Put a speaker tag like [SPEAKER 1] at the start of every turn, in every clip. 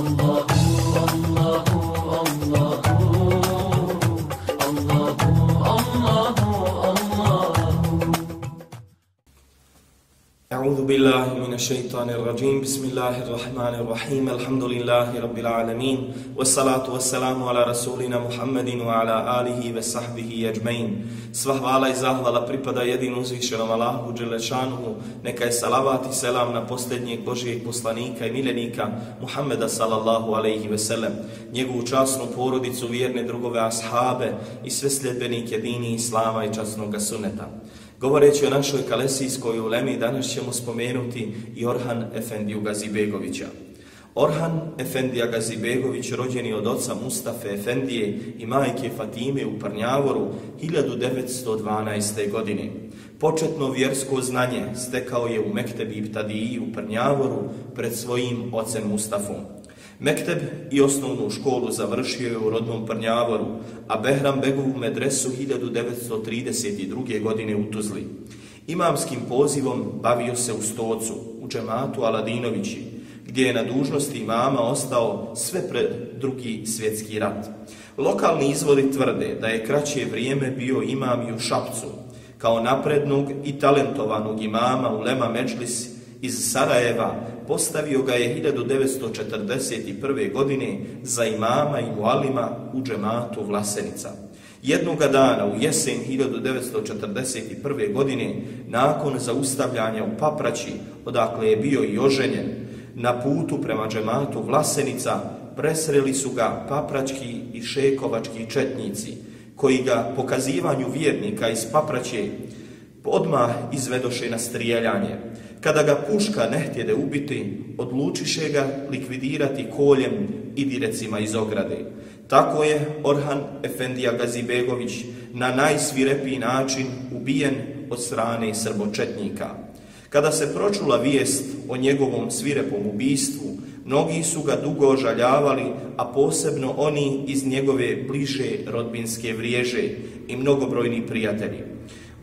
[SPEAKER 1] Allah. أعوذ بالله من الشيطان الرجيم بسم الله الرحمن الرحيم الحمد لله رب العالمين والصلاة والسلام على رسولنا محمد وعلى آله وصحبه أجمعين Sva hvala i zahvala pripada jedinu uzvišenom Allahu Đelešanuhu, neka je salavat i selam na posljednjeg Božijeg poslanika i miljenika Muhammeda sallallahu alaihi ve sellem, njegovu časnu porodicu, vjerne drugove ashabe i sve sljedbenike dini Islama i časnog suneta. Govoreći o našoj kalesijskoj ulemi, danas ćemo spomenuti i Orhan Efendiju Gazibegovića. Orhan Efendija Gazibegović, rođen je od oca Mustafe Efendije i majke Fatime u Prnjavoru 1912. godine. Početno vjersko znanje stekao je u Mektebi Ibtadiji u Prnjavoru pred svojim ocem Mustafom. Mekteb i osnovnu školu završio je u rodnom Prnjavoru, a Behram Begovu medresu 1932. godine u Tuzli. Imamskim pozivom bavio se u Stocu, u džematu Aladinovići, gdje je na dužnosti imama ostao sve pred drugi svjetski rat. Lokalni izvori tvrde da je kraće vrijeme bio imam i u Šapcu, kao naprednog i talentovanog imama u Lema Međlis iz Sarajeva, postavio ga je 1941. godine za imama i mualima u džematu Vlasenica. Jednoga dana u jesen 1941. godine, nakon zaustavljanja u Papraći, odakle je bio i oženjen, na putu prema džematu Vlasenica presreli su ga paprački i šekovački četnici, koji ga pokazivanju vjernika iz Papraće odmah izvedoše na strijeljanje. Kada ga puška ne htjede ubiti, odlučiše ga likvidirati koljem i direcima iz ograde. Tako je Orhan Efendija Gazibegović na najsvirepiji način ubijen od strane srbočetnika. Kada se pročula vijest o njegovom svirepom ubistvu, mnogi su ga dugo ožaljavali, a posebno oni iz njegove bliže rodbinske vriježe i mnogobrojni prijatelji.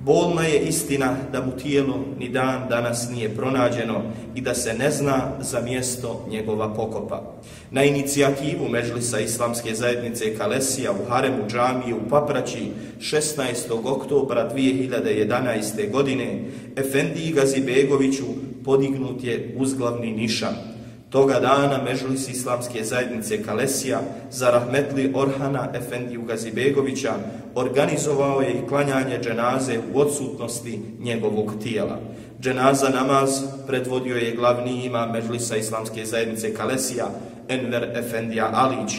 [SPEAKER 1] Bolna je istina da mu tijelo ni dan danas nije pronađeno i da se ne zna za mjesto njegova pokopa. Na inicijativu Međlisa Islamske zajednice Kalesija u Haremu džamije u Papraći 16. oktobra 2011. godine Efendiji Gazibegoviću podignut je uzglavni nišan Toga dana Mežlis Islamske zajednice Kalesija za rahmetli Orhana Efendiju Gazibegovića organizovao je i klanjanje dženaze u odsutnosti njegovog tijela. Dženaza namaz predvodio je glavni ima Mežlisa Islamske zajednice Kalesija Enver Efendija Alić.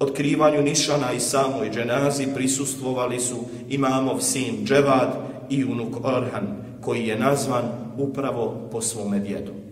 [SPEAKER 1] Otkrivanju nišana i samoj dženazi prisustvovali su imamov sin Dževad i unuk Orhan, koji je nazvan upravo po svome djedu.